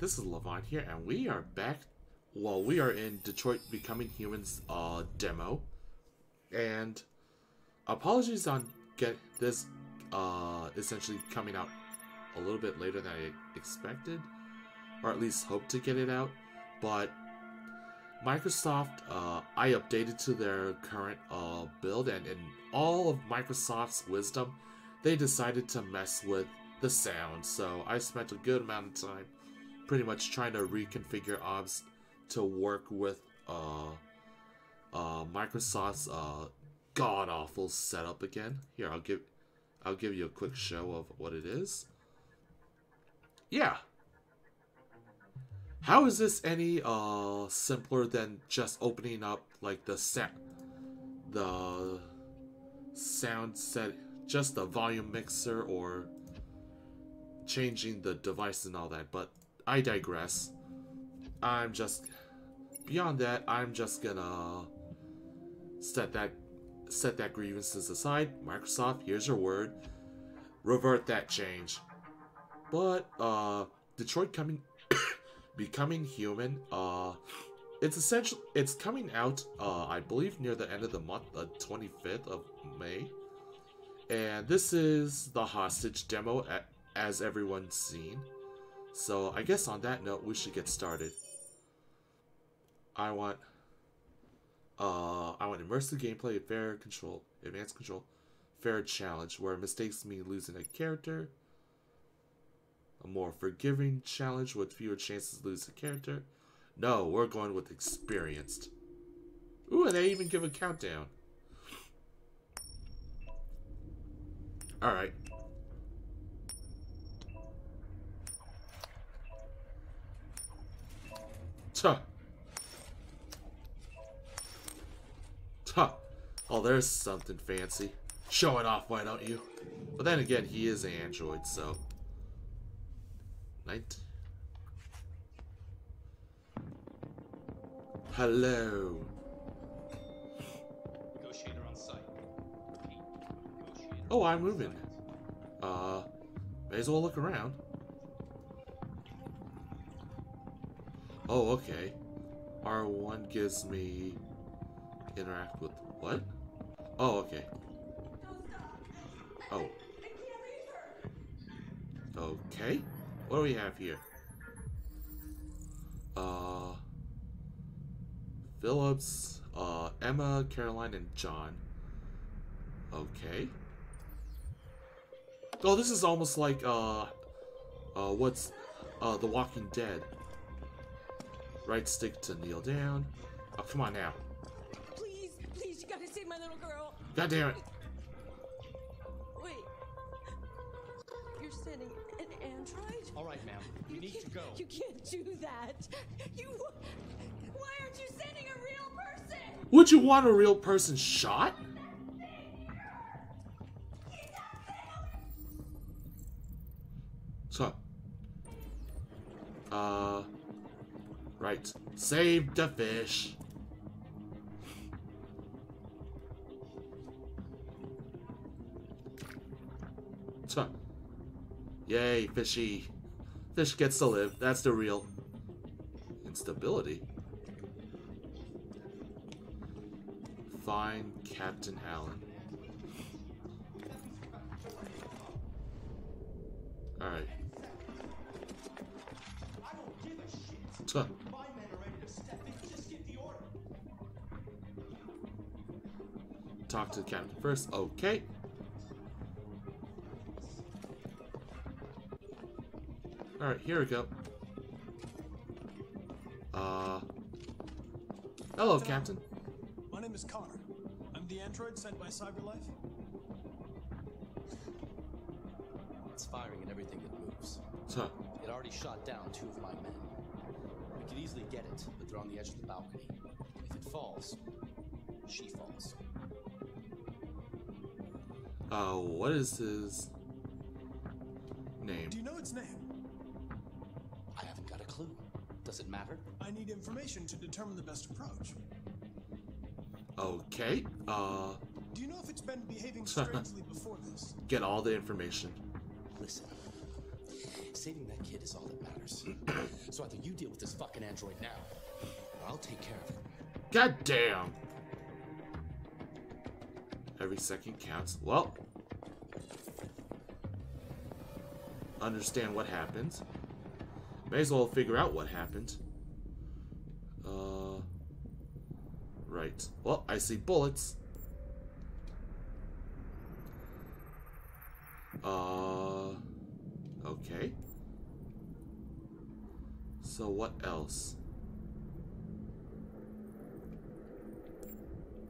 this is Levont here, and we are back. Well, we are in Detroit Becoming Humans uh, demo, and apologies on get this uh, essentially coming out a little bit later than I expected, or at least hoped to get it out. But Microsoft, uh, I updated to their current uh, build, and in all of Microsoft's wisdom, they decided to mess with the sound. So I spent a good amount of time pretty much trying to reconfigure OBS to work with uh, uh, Microsoft's uh, god awful setup again. Here, I'll give I'll give you a quick show of what it is. Yeah. How is this any uh simpler than just opening up like the sound the sound set just the volume mixer or changing the device and all that, but I digress. I'm just beyond that. I'm just gonna set that set that grievances aside. Microsoft, here's your word. Revert that change. But uh, Detroit coming becoming human. Uh, it's essential. It's coming out. Uh, I believe near the end of the month, the 25th of May. And this is the hostage demo, as everyone's seen. So I guess on that note, we should get started. I want, uh, I want immersive gameplay, fair control, advanced control, fair challenge, where mistakes mean losing a character. A more forgiving challenge with fewer chances to lose a character. No, we're going with experienced. Ooh, and they even give a countdown. Alright. Tuh. Tuh. Oh, there's something fancy. Show it off, why don't you? But then again, he is an android, so... Night. Hello. Negotiator on site. oh, I'm moving. Uh, may as well look around. Oh, okay. R1 gives me interact with what? Oh, okay. Oh. Okay. What do we have here? Uh Phillips, uh Emma, Caroline, and John. Okay. Oh, this is almost like uh uh what's uh The Walking Dead. Right stick to kneel down. Oh, come on now. Please, please, you gotta save my little girl. God damn it. Wait. You're sending an android? All right, ma'am. You, you need to go. You can't do that. You. Why aren't you sending a real person? Would you want a real person shot? So. Uh. Right. Save the fish. Yay, fishy. Fish gets to live. That's the real instability. Find Captain Allen. Alright. Talk to the captain first. Okay. Alright, here we go. Uh... Hello, Captain. My name is Connor. I'm the android sent by CyberLife. It's firing at everything that moves. Huh. It already shot down two of my men. We could easily get it, but they're on the edge of the balcony. If it falls, she falls. Uh, what is his name? Do you know its name? I haven't got a clue. Does it matter? I need information to determine the best approach. Okay, uh... Do you know if it's been behaving strangely before this? Get all the information. Listen. Saving that kid is all that matters. so either you deal with this fucking android now, or I'll take care of it. God damn. Every second counts. Well, understand what happened. May as well figure out what happened. Uh, right. Well, I see bullets. Uh, okay. So what else?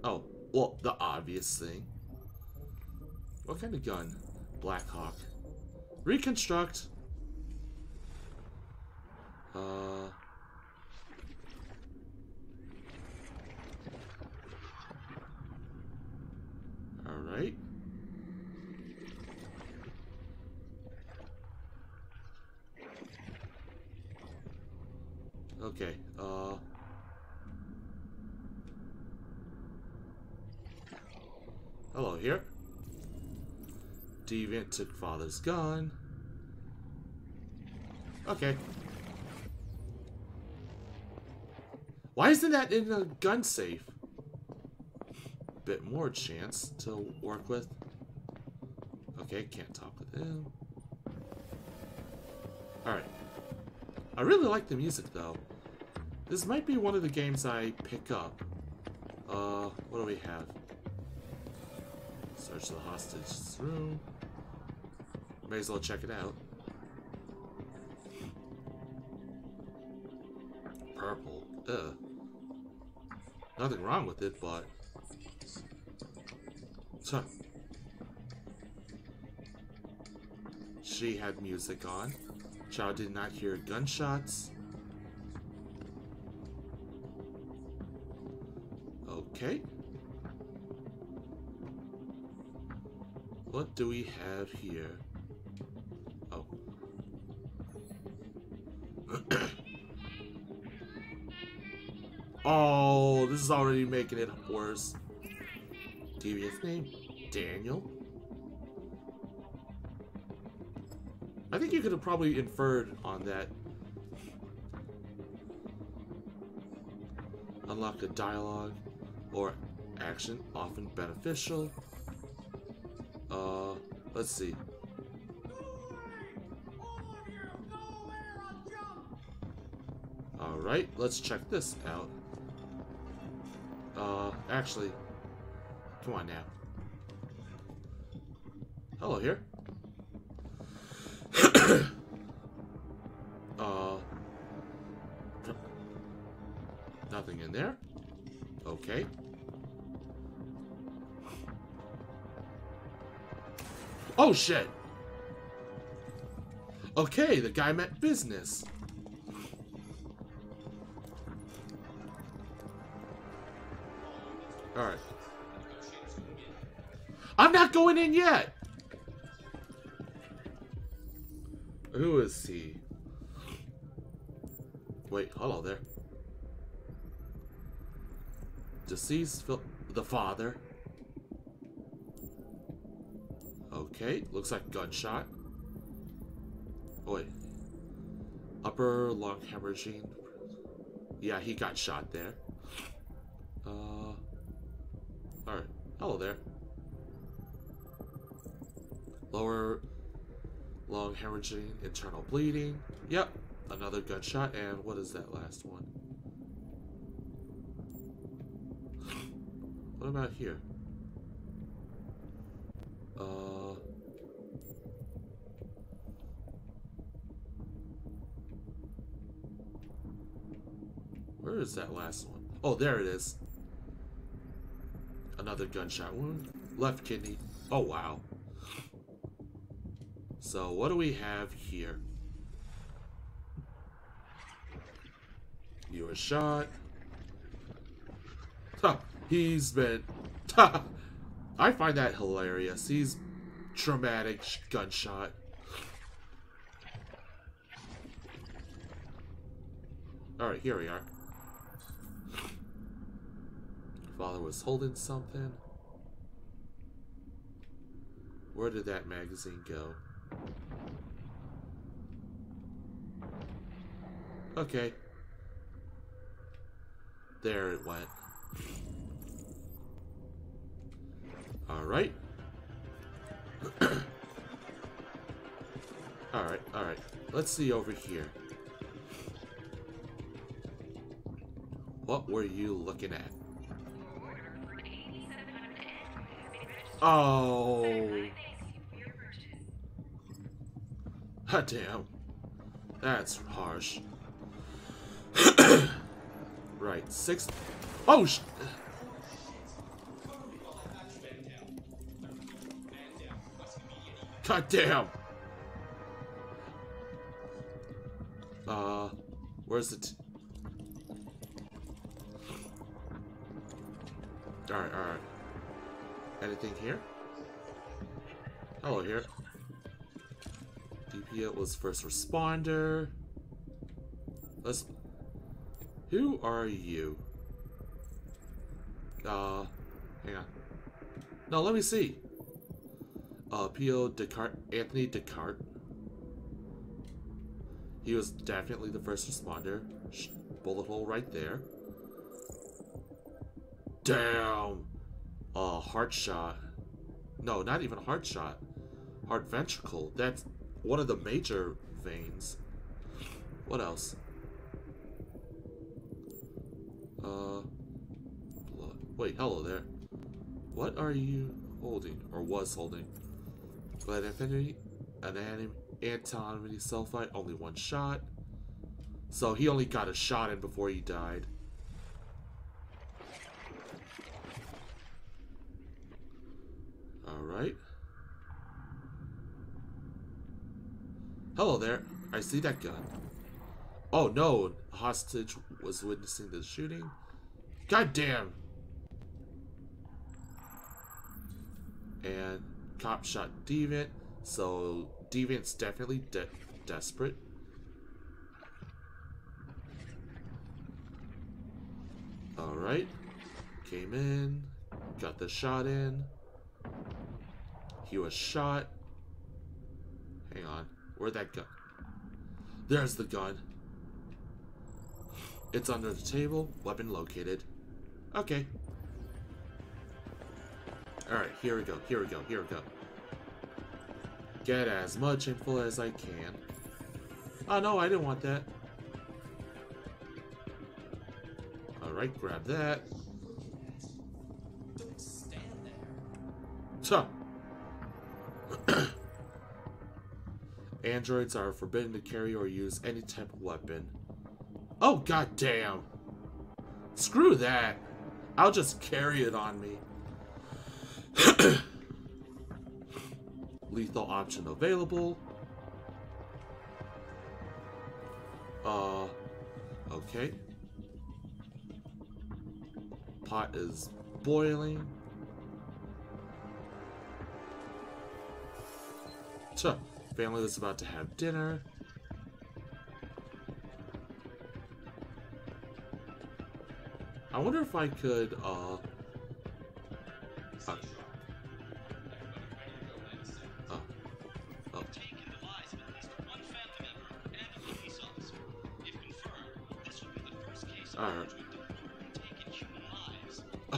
Oh, well, the obvious thing. What kind of gun? Blackhawk. Reconstruct. Uh. Alright. Okay, uh... Hello here. Deviant took father's gun. Okay. Why isn't that in a gun safe? Bit more chance to work with. Okay, can't talk with him. Alright. I really like the music though. This might be one of the games I pick up. Uh, what do we have? Search the hostage's room. May as well check it out. Purple. Ugh. Nothing wrong with it, but... Huh. She had music on. Child did not hear gunshots. Okay. What do we have here? Oh. oh, this is already making it worse. Deviant's name? Daniel? I think you could have probably inferred on that. Unlock a dialogue or action, often beneficial. Let's see. Alright, let's check this out. Uh, actually, come on now. Hello here. uh, nothing in there. Okay. Oh shit! Okay, the guy meant business. Alright. I'm not going in yet! Who is he? Wait, hello there. Deceased, the father. Okay, looks like gunshot. Oh, wait. Upper lung hemorrhaging. Yeah, he got shot there. Uh. Alright. Hello there. Lower lung hemorrhaging, internal bleeding. Yep. Another gunshot. And what is that last one? what about here? Uh. Where is that last one? Oh, there it is. Another gunshot wound. Left kidney. Oh, wow. So, what do we have here? You were shot. Huh, he's been... I find that hilarious. He's traumatic gunshot. Alright, here we are. Father was holding something. Where did that magazine go? Okay. There it went. Alright. alright, alright. Let's see over here. What were you looking at? Oh. God damn. That's harsh. right, six. Oh, sh. God damn. Uh, where's it? Alright, alright. Anything here? Hello here. DPO was first responder. Let's. Who are you? Uh, hang on. No, let me see. Uh, P.O. Descartes, Anthony Descartes. He was definitely the first responder. Sh bullet hole right there. Damn! Uh, heart shot. No, not even a heart shot. Heart ventricle. That's one of the major veins. What else? Uh, blood. Wait, hello there. What are you holding, or was holding? Infinity, an antimony sulfide, only one shot. So he only got a shot in before he died. Alright. Hello there. I see that gun. Oh no, hostage was witnessing the shooting. God damn. And cop shot Deviant, so Deviant's definitely de desperate. Alright. Came in, got the shot in. He was shot. Hang on. Where'd that go? There's the gun. It's under the table. Weapon located. Okay. Alright, here we go, here we go, here we go. Get as much info as I can. Oh no, I didn't want that. Alright, grab that. Don't stand there. Tuh. Androids are forbidden to carry or use any type of weapon. Oh, god damn. Screw that. I'll just carry it on me. Lethal option available. Uh, okay. Pot is boiling. So, family was about to have dinner. I wonder if I could, uh... uh,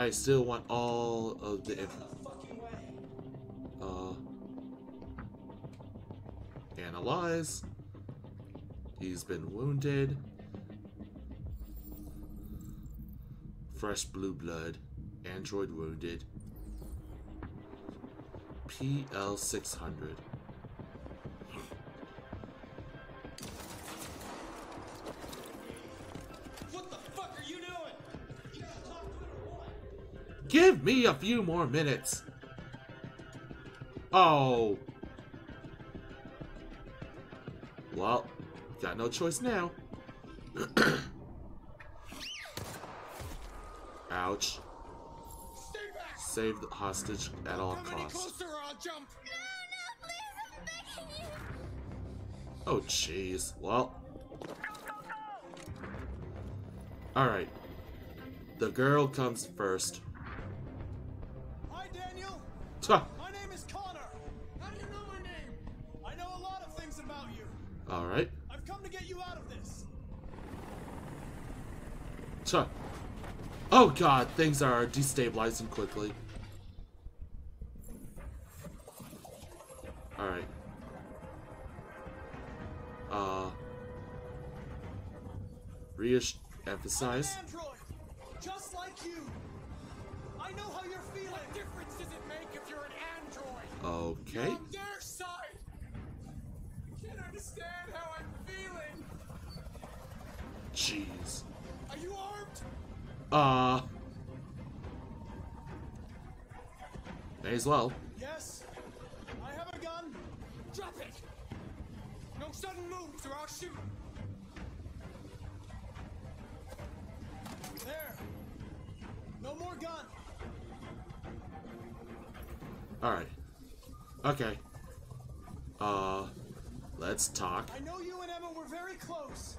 I still want all of the uh, analyze. He's been wounded. Fresh blue blood. Android wounded. PL600. Give me a few more minutes. Oh. Well, got no choice now. Ouch. Save the hostage at all costs. closer or I'll jump! No, no, please, I'm begging you. Oh, jeez. Well. Alright. The girl comes first. Hi, Daniel. Tuh. My name is Connor. How do you know my name? I know a lot of things about you. Alright. I've come to get you out of this. Tuh. Oh god, things are destabilizing quickly. Alright. Uh. Re-emphasize. Android, just like you. I know how you're feeling. What difference does it make if you're an android? Okay. On their side! You can't understand how I'm feeling! Jeez. Are you armed? Uh. May as well. Yes, I have a gun. Drop it! No sudden moves or I'll shoot! There. No more gun. Alright. Okay. Uh. Let's talk. I know you and Emma were very close.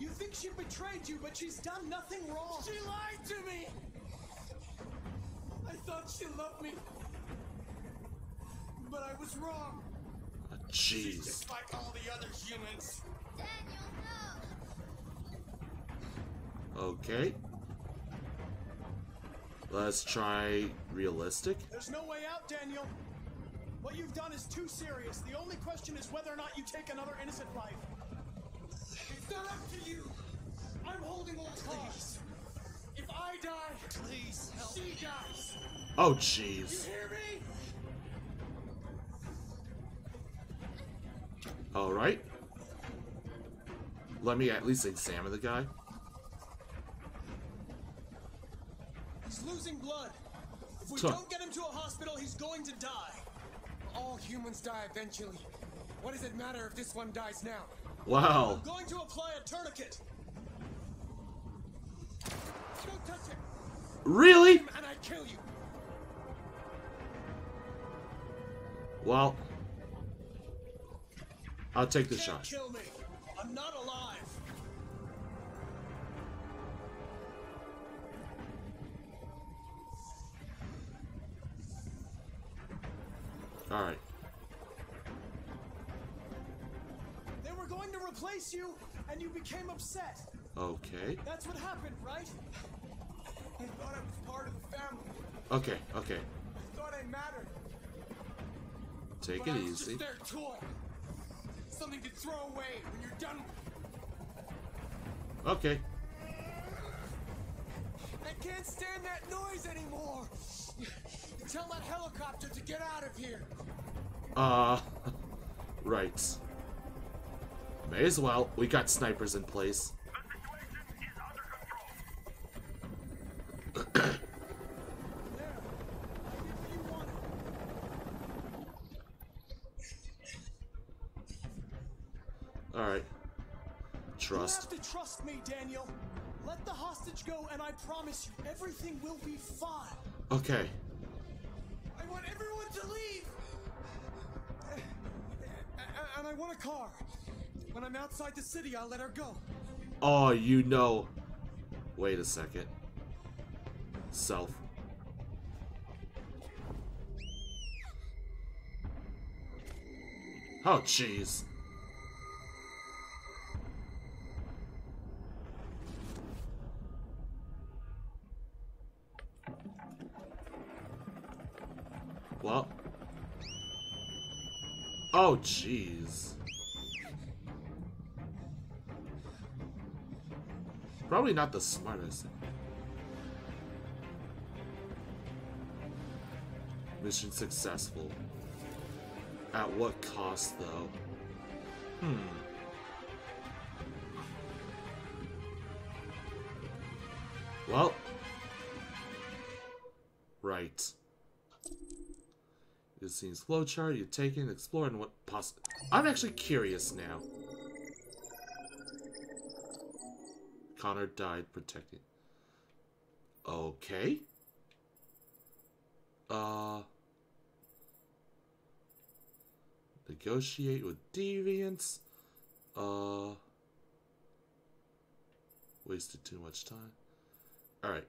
You think she betrayed you, but she's done nothing wrong. She lied to me! I thought she loved me. But I was wrong. She's Jeez. just like all the other humans. Daniel, no. Okay. Let's try realistic. There's no way out, Daniel. What you've done is too serious. The only question is whether or not you take another innocent life. It's not up to you. I'm holding all cards. If I die, please help. She dies. Oh, jeez. You jeez. hear me? Alright. Let me at least examine the guy. He's losing blood. If we Tuh. don't get him to a hospital, he's going to die. All humans die eventually. What does it matter if this one dies now? Wow. I'm going to apply a tourniquet. Don't touch it, Really? and I kill you. Well. I'll take the shot. kill me. I'm not alive. Alright. They were going to replace you, and you became upset. Okay. That's what happened, right? I thought I was part of the family. Okay, okay. I thought I mattered. Take but it easy. just their toy. Something to throw away when you're done. Okay. I can't stand that noise anymore. Tell that helicopter to get out of here. Uh. Right. May as well. We got snipers in place. There. I did what you. Alright. Trust. have to trust me, Daniel. Let the hostage go, and I promise you, everything will be. Okay. I want everyone to leave. And I want a car. When I'm outside the city, I'll let her go. Oh, you know. Wait a second. Self. Oh, jeez. Well. Oh, jeez. Probably not the smartest. Mission successful. At what cost, though? Hmm. Flowchart, you take in, explore, and what poss- I'm actually curious now. Connor died protecting. Okay. Uh. Negotiate with deviants. Uh. Wasted too much time. Alright.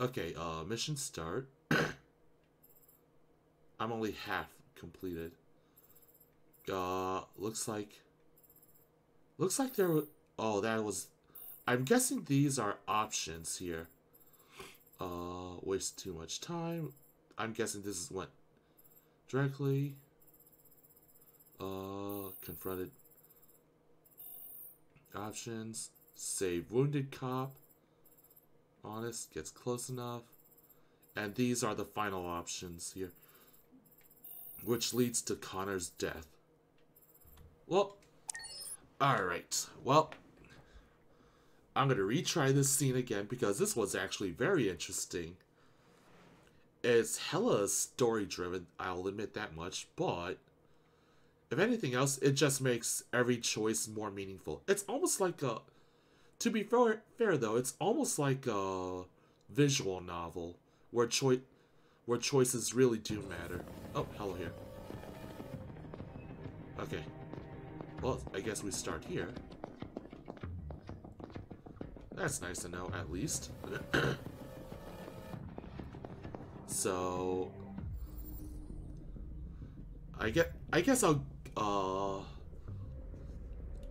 Okay, uh, mission start. I'm only half completed. Uh, looks like... Looks like there wa- Oh, that was... I'm guessing these are options here. Uh, waste too much time. I'm guessing this is what... Directly... Uh, confronted... Options. Save wounded cop. Honest, gets close enough. And these are the final options here. Which leads to Connor's death. Well, alright. Well, I'm going to retry this scene again because this was actually very interesting. It's hella story driven, I'll admit that much, but if anything else, it just makes every choice more meaningful. It's almost like a. To be fair, fair though, it's almost like a visual novel where choice where choices really do matter. Oh, hello here. Okay. Well, I guess we start here. That's nice to know, at least. so, I get. I guess I'll. Uh,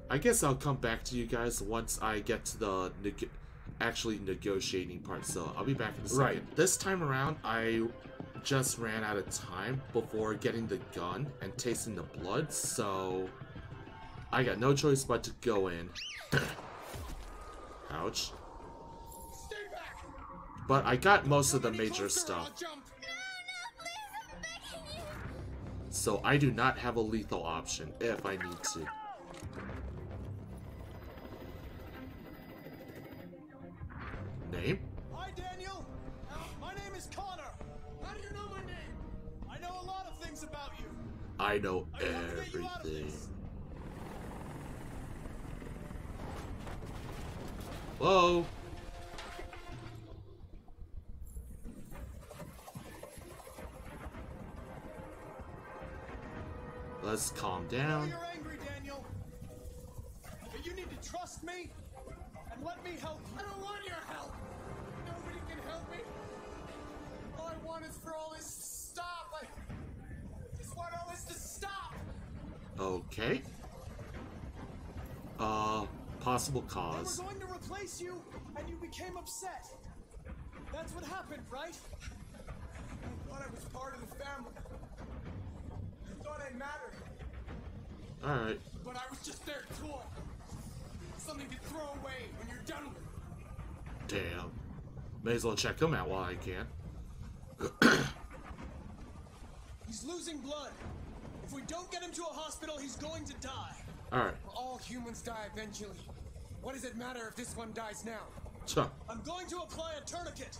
I guess I'll come back to you guys once I get to the actually negotiating part. So I'll be back in a second. Right. This time around, I just ran out of time before getting the gun and tasting the blood. So I got no choice but to go in. Ouch. Stay back! But I got most of the major closer or I'll stuff. So I do not have a lethal option if I need to. I know I come to get you out of everything. this. Whoa! Let's calm down. you're angry, Daniel. But you need to trust me and let me help you. I don't want your help. Okay. Uh, possible They cause. were going to replace you, and you became upset. That's what happened, right? I thought I was part of the family. I thought I mattered, Alright. but I was just their toy. Something to throw away when you're done with. Damn. May as well check him out while I can. He's losing blood. If we don't get him to a hospital, he's going to die. Alright. All humans die eventually. What does it matter if this one dies now? So, I'm going to apply a tourniquet.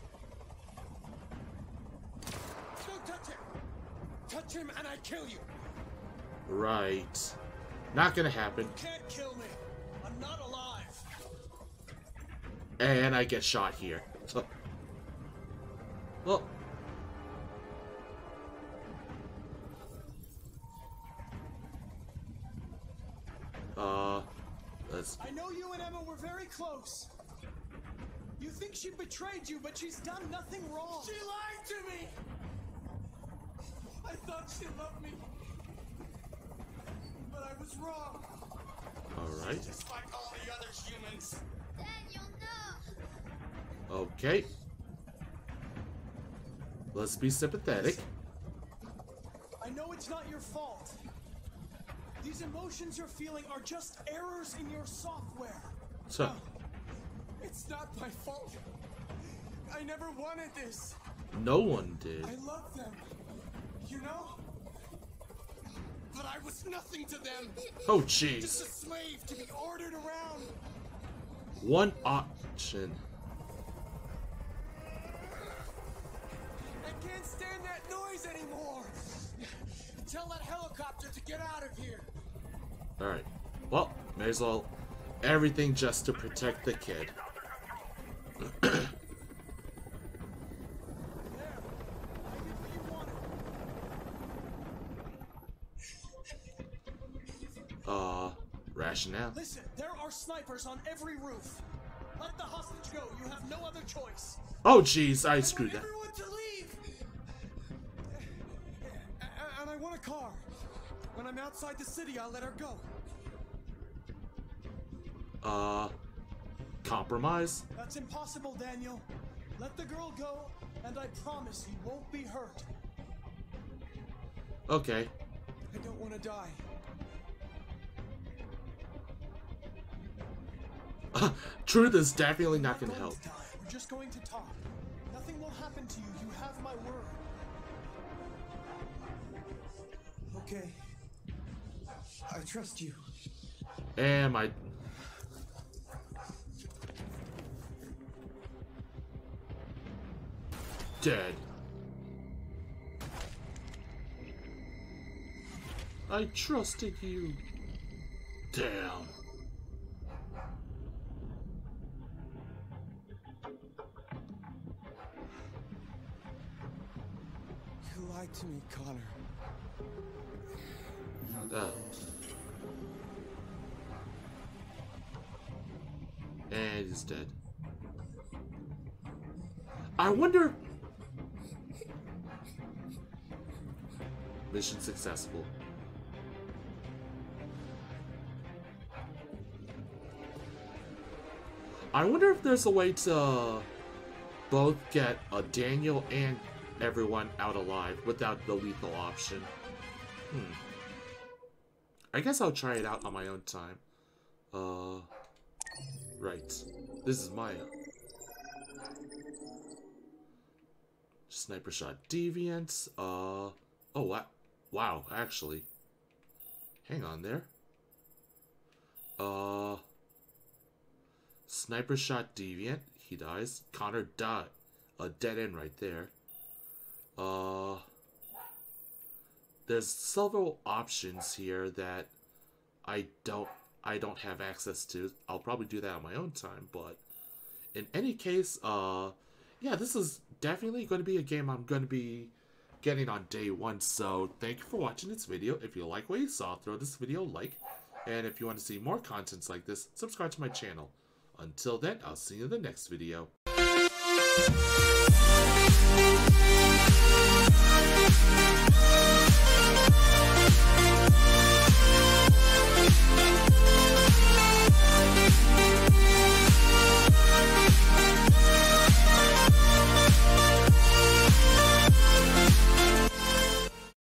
Don't touch him! Touch him and I kill you! right. Not gonna happen. You Can't kill me. I'm not alive. And I get shot here. So, well. Uh, let's. I know you and Emma were very close. You think she betrayed you, but she's done nothing wrong. She lied to me! I thought she loved me. But I was wrong. All right. Just like all the other humans. Daniel, no! Okay. Let's be sympathetic. I know it's not your fault. These emotions you're feeling are just errors in your software. So, It's not my fault. I never wanted this. no one did. I love them. You know? But I was nothing to them. Oh, jeez. Just a slave to be ordered around. One option. I can't stand that noise anymore. Tell that helicopter to get out of here. Alright. Well, may as well Everything just to protect the kid. There. I did what you wanted. Uh, rationale. Listen, there are snipers on every roof. Let the hostage go. You have no other choice. Oh, jeez, I screwed that. Want a car. When I'm outside the city, I'll let her go. Uh, compromise? That's impossible, Daniel. Let the girl go, and I promise you won't be hurt. Okay. I don't want to die. Truth is definitely not gonna help. die. We're just going to talk. Nothing will happen to you. You have my word. Okay. I trust you. Am I? Dead. I trusted you. Damn. You lied to me, Connor. Uh. And he's dead. I wonder. Mission successful. I wonder if there's a way to both get a Daniel and everyone out alive without the lethal option. Hmm. I guess I'll try it out on my own time. Uh, right. This is Maya. Sniper shot deviant. Uh, oh wow, wow. Actually, hang on there. Uh, sniper shot deviant. He dies. Connor died. A dead end right there. Uh, there's several options here that I don't I don't have access to. I'll probably do that on my own time, but in any case, uh, yeah, this is definitely going to be a game I'm going to be getting on day one, so thank you for watching this video. If you like what you saw, throw this video a like, and if you want to see more contents like this, subscribe to my channel. Until then, I'll see you in the next video.